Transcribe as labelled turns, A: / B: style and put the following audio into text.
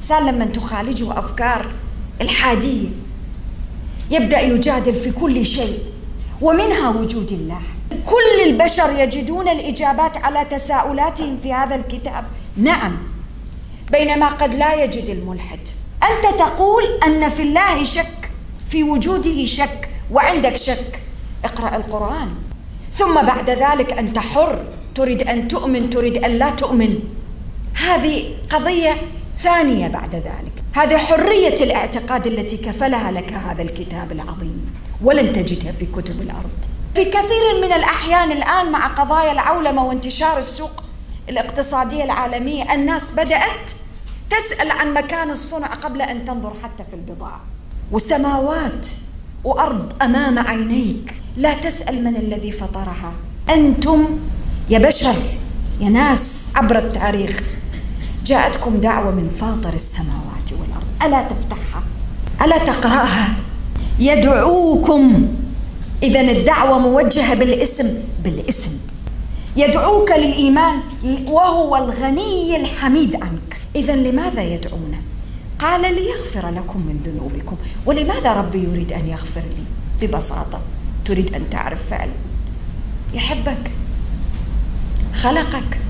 A: صار لما تخالجه أفكار الحادية يبدأ يجادل في كل شيء ومنها وجود الله. كل البشر يجدون الإجابات على تساؤلاتهم في هذا الكتاب. نعم بينما قد لا يجد الملحد. أنت تقول أن في الله شك في وجوده شك وعندك شك. اقرأ القرآن. ثم بعد ذلك أنت حر تريد أن تؤمن تريد أن لا تؤمن. هذه قضية ثانية بعد ذلك. هذه حرية الاعتقاد التي كفلها لك هذا الكتاب العظيم. ولن تجدها في كتب الأرض. في كثير من الأحيان الآن مع قضايا العولمة وانتشار السوق الاقتصادية العالمية الناس بدأت تسأل عن مكان الصنع قبل أن تنظر حتى في البضاعة. وسماوات وأرض أمام عينيك. لا تسأل من الذي فطرها. أنتم يا بشر يا ناس عبر التاريخ جاءتكم دعوة من فاطر السماوات والأرض. ألا تفتحها؟ ألا تقرأها؟ يدعوكم. إذا الدعوة موجهة بالاسم بالاسم. يدعوك للإيمان وهو الغني الحميد عنك. إذا لماذا يدعونا قال ليغفر لكم من ذنوبكم. ولماذا ربي يريد أن يغفر لي؟ ببساطة تريد أن تعرف فعلا يحبك خلقك.